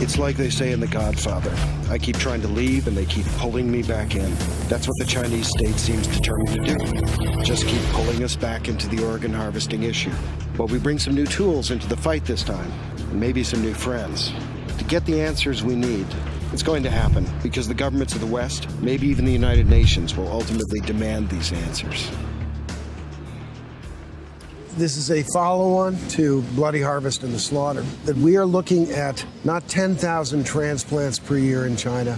It's like they say in The Godfather. I keep trying to leave and they keep pulling me back in. That's what the Chinese state seems determined to do. Just keep pulling us back into the organ harvesting issue. But we bring some new tools into the fight this time, and maybe some new friends. To get the answers we need, it's going to happen because the governments of the West, maybe even the United Nations, will ultimately demand these answers. This is a follow on to Bloody Harvest and the Slaughter. That we are looking at not 10,000 transplants per year in China,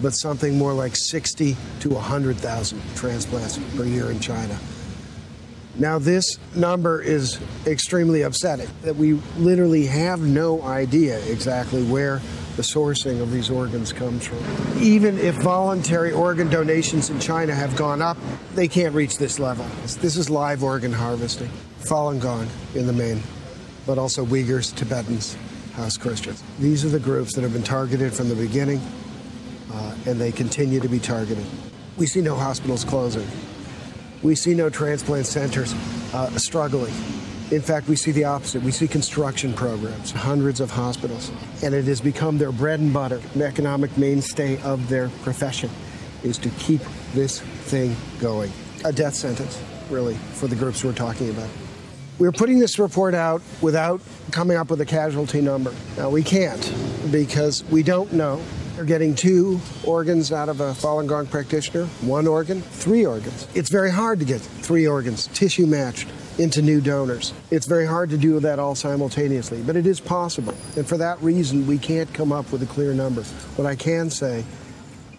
but something more like 60 to 100,000 transplants per year in China. Now, this number is extremely upsetting that we literally have no idea exactly where the sourcing of these organs comes from. Even if voluntary organ donations in China have gone up, they can't reach this level. This is live organ harvesting. Falun Gong in the main, but also Uyghurs, Tibetans, House Christians. These are the groups that have been targeted from the beginning, uh, and they continue to be targeted. We see no hospitals closing. We see no transplant centers uh, struggling. In fact, we see the opposite. We see construction programs, hundreds of hospitals, and it has become their bread and butter, an economic mainstay of their profession, is to keep this thing going. A death sentence, really, for the groups we're talking about. We're putting this report out without coming up with a casualty number. Now, we can't because we don't know. They're getting two organs out of a Falun Gong practitioner, one organ, three organs. It's very hard to get three organs tissue matched into new donors. It's very hard to do that all simultaneously, but it is possible. And for that reason, we can't come up with a clear number. What I can say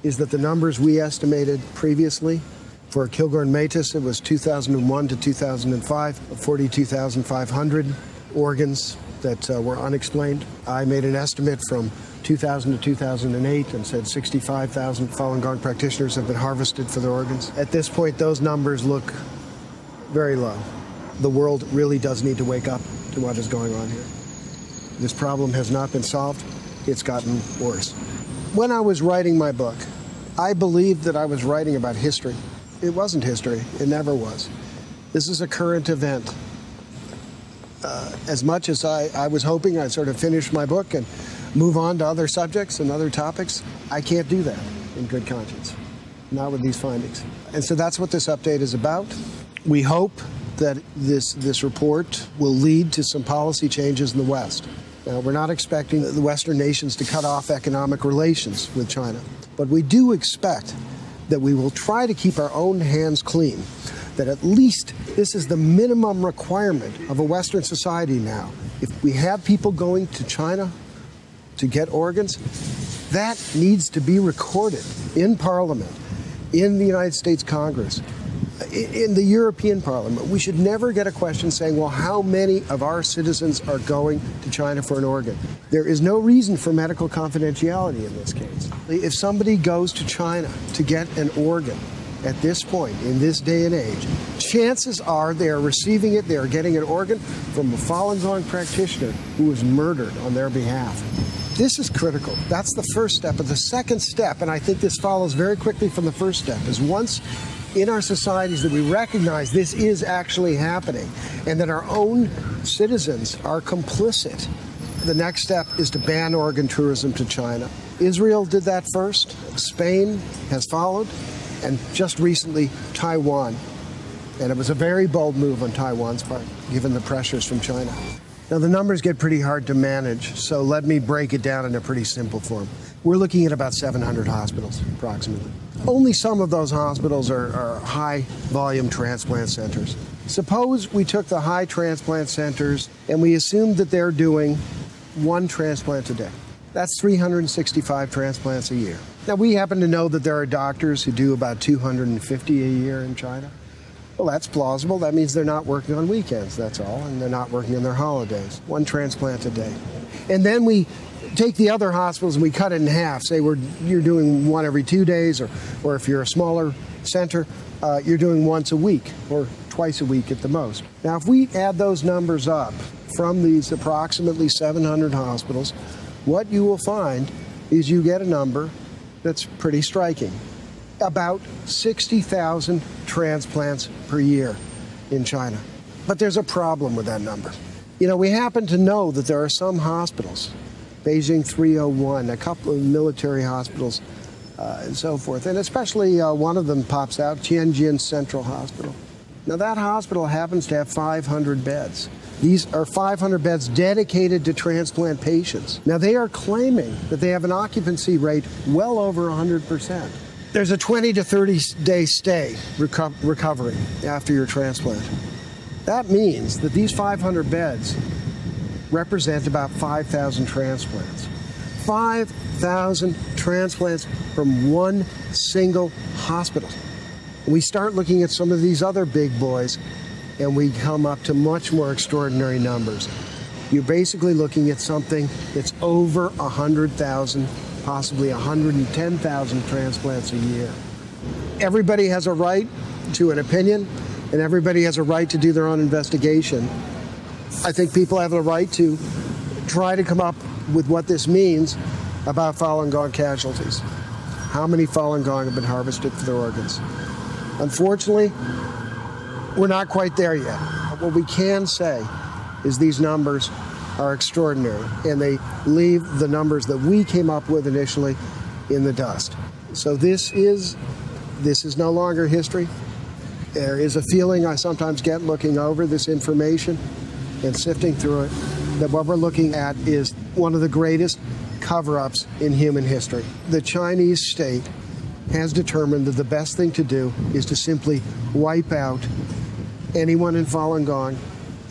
is that the numbers we estimated previously for Kilgour Matas, it was 2001 to 2005, 42,500 organs that uh, were unexplained. I made an estimate from 2000 to 2008 and said 65,000 Falun Gong practitioners have been harvested for their organs. At this point, those numbers look very low. The world really does need to wake up to what is going on here. This problem has not been solved, it's gotten worse. When I was writing my book, I believed that I was writing about history. It wasn't history, it never was. This is a current event. Uh, as much as I, I was hoping I'd sort of finish my book and move on to other subjects and other topics, I can't do that in good conscience, not with these findings. And so that's what this update is about. We hope that this, this report will lead to some policy changes in the West. Now, we're not expecting the Western nations to cut off economic relations with China, but we do expect that we will try to keep our own hands clean, that at least this is the minimum requirement of a Western society now. If we have people going to China to get organs, that needs to be recorded in Parliament, in the United States Congress, in the European Parliament. We should never get a question saying, well, how many of our citizens are going to China for an organ? There is no reason for medical confidentiality in this case. If somebody goes to China to get an organ, at this point, in this day and age, chances are they are receiving it, they are getting an organ from a Falun Gong practitioner who was murdered on their behalf. This is critical. That's the first step. But the second step, and I think this follows very quickly from the first step, is once in our societies that we recognize this is actually happening and that our own citizens are complicit. The next step is to ban organ tourism to China. Israel did that first, Spain has followed, and just recently, Taiwan. And it was a very bold move on Taiwan's part, given the pressures from China. Now, the numbers get pretty hard to manage, so let me break it down in a pretty simple form. We're looking at about 700 hospitals, approximately. Only some of those hospitals are, are high volume transplant centers. Suppose we took the high transplant centers and we assumed that they're doing one transplant a day. That's 365 transplants a year. Now, we happen to know that there are doctors who do about 250 a year in China. Well, that's plausible. That means they're not working on weekends, that's all, and they're not working on their holidays. One transplant a day. And then we take the other hospitals and we cut it in half. Say we're, you're doing one every two days, or, or if you're a smaller center, uh, you're doing once a week or twice a week at the most. Now, if we add those numbers up from these approximately 700 hospitals, what you will find is you get a number that's pretty striking. About 60,000 transplants per year in China. But there's a problem with that number. You know, we happen to know that there are some hospitals Beijing 301, a couple of military hospitals, uh, and so forth. And especially uh, one of them pops out, Tianjin Central Hospital. Now, that hospital happens to have 500 beds. These are 500 beds dedicated to transplant patients. Now, they are claiming that they have an occupancy rate well over 100%. There's a 20 to 30 day stay reco- recovery after your transplant. That means that these 500 beds represent about 5,000 transplants. 5,000 transplants from one single hospital. We start looking at some of these other big boys, and we come up to much more extraordinary numbers. You're basically looking at something that's over 100,000, possibly 110,000 transplants a year. Everybody has a right to an opinion, and everybody has a right to do their own investigation. I think people have a right to try to come up with what this means about Falun Gong casualties. How many Falun Gong have been harvested for their organs? Unfortunately, we're not quite there yet. What we can say is these numbers are extraordinary, and they leave the numbers that we came up with initially in the dust. So this is this is no longer history. There is a feeling I sometimes get looking over this information and sifting through it that what we're looking at is one of the greatest cover ups in human history. The Chinese state has determined that the best thing to do is to simply wipe out anyone in Falun Gong,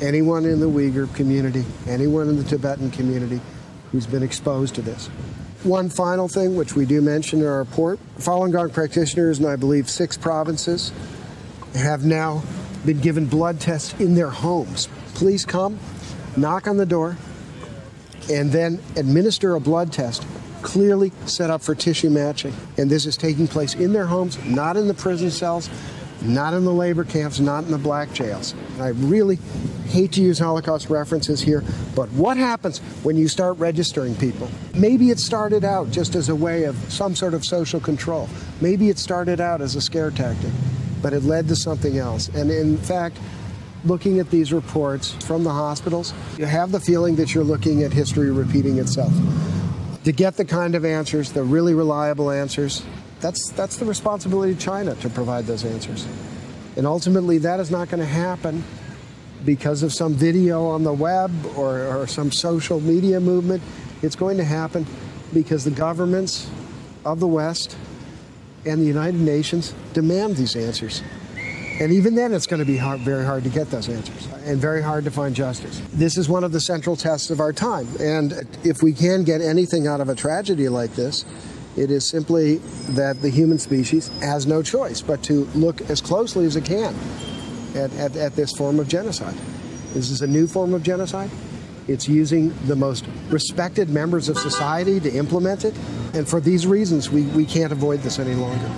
anyone in the Uyghur community, anyone in the Tibetan community who's been exposed to this. One final thing, which we do mention in our report Falun Gong practitioners in, I believe, six provinces have now been given blood tests in their homes. Please come, knock on the door, and then administer a blood test clearly set up for tissue matching. And this is taking place in their homes, not in the prison cells, not in the labor camps, not in the black jails. I really hate to use Holocaust references here, but what happens when you start registering people? Maybe it started out just as a way of some sort of social control. Maybe it started out as a scare tactic, but it led to something else. And in fact, looking at these reports from the hospitals, you have the feeling that you're looking at history repeating itself to get the kind of answers, the really reliable answers, that's, that's the responsibility of China to provide those answers. And ultimately, that is not going to happen because of some video on the web or, or some social media movement. It's going to happen because the governments of the West and the United Nations demand these answers. And even then, it's going to be hard, very hard to get those answers and very hard to find justice. This is one of the central tests of our time. And if we can get anything out of a tragedy like this, it is simply that the human species has no choice but to look as closely as it can at, at, at this form of genocide. This is a new form of genocide. It's using the most respected members of society to implement it. And for these reasons, we, we can't avoid this any longer.